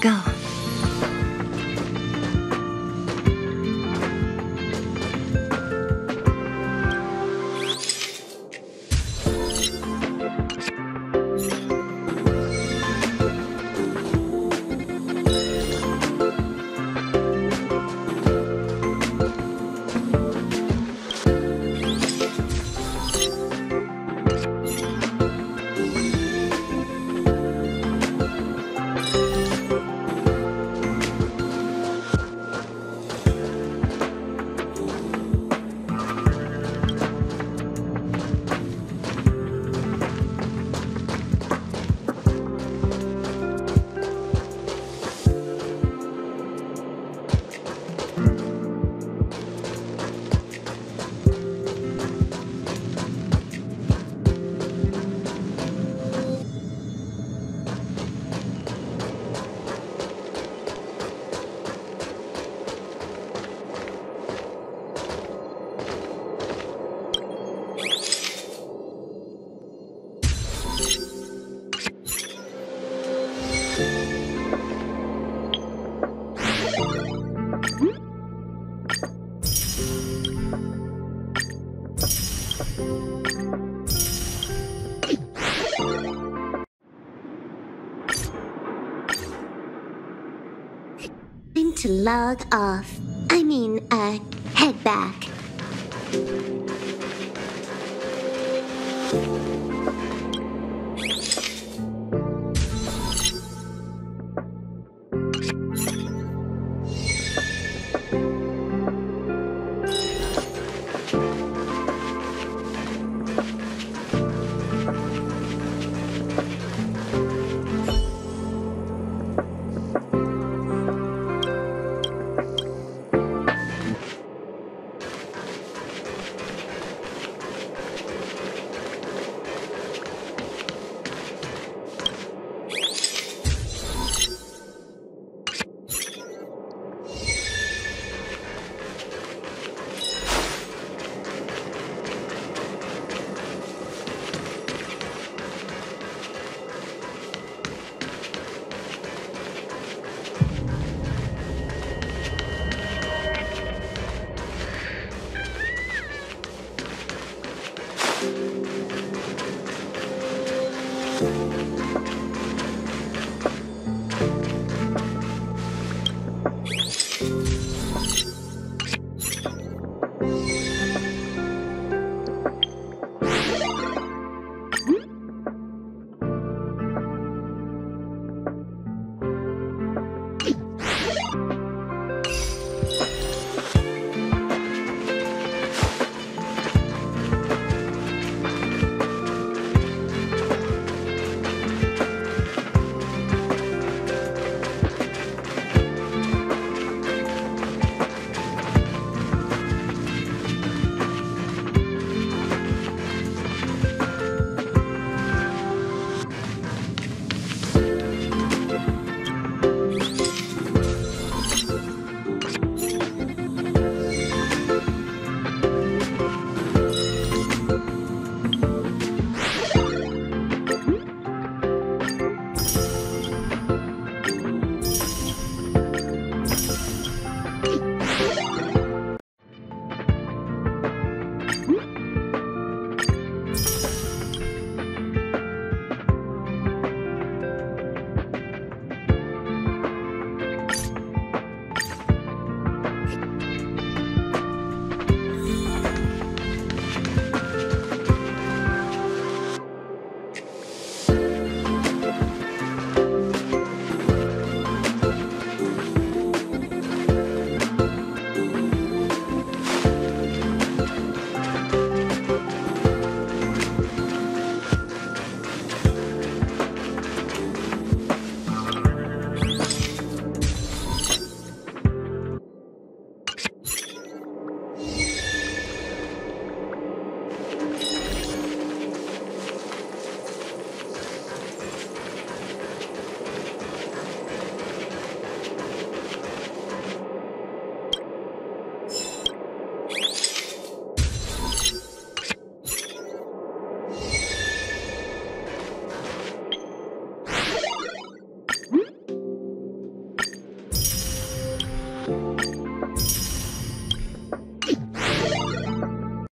go Time to log off. I mean, uh, head back.